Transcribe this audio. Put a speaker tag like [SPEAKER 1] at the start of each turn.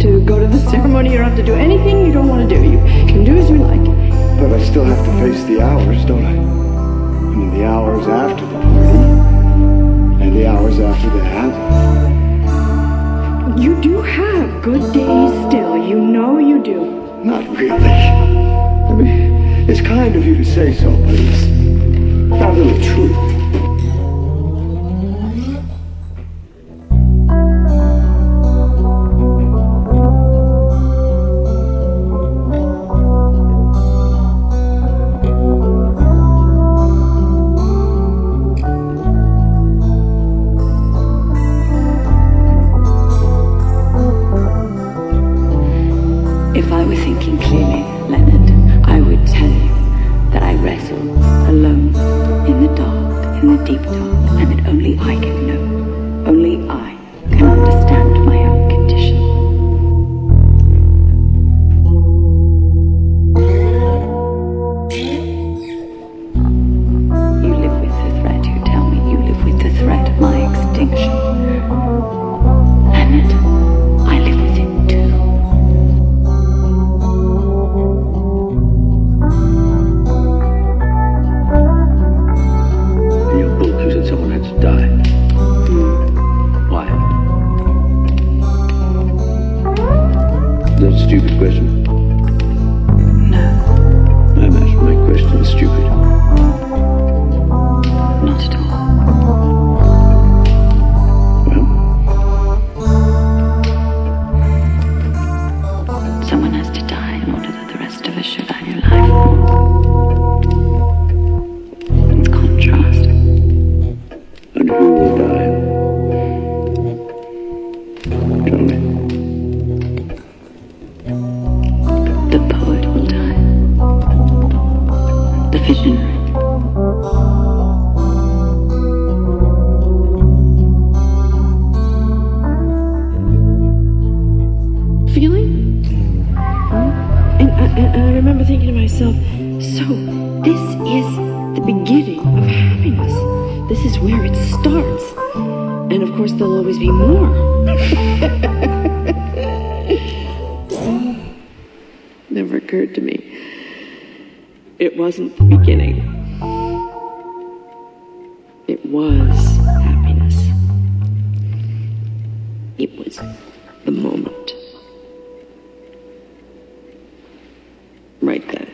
[SPEAKER 1] ceremony. You don't have to do anything you don't want to do. You can do as you like.
[SPEAKER 2] But I still have to face the hours, don't I? I mean, the hours after the party, and the hours after that.
[SPEAKER 1] You do have good days still. You know you do.
[SPEAKER 2] Not really. I mean, it's kind of you to say so, but it's not really true.
[SPEAKER 3] If I were thinking clearly, Leonard, I would tell you
[SPEAKER 4] said someone had to die. Why? That's a stupid question?
[SPEAKER 3] No,
[SPEAKER 4] I imagine my question stupid.
[SPEAKER 1] Feeling? And I remember thinking to myself, so this is the beginning of happiness. This is where it starts. And of course, there'll always be more. Never occurred to me. It wasn't the beginning. It was happiness. It was the moment. Right then.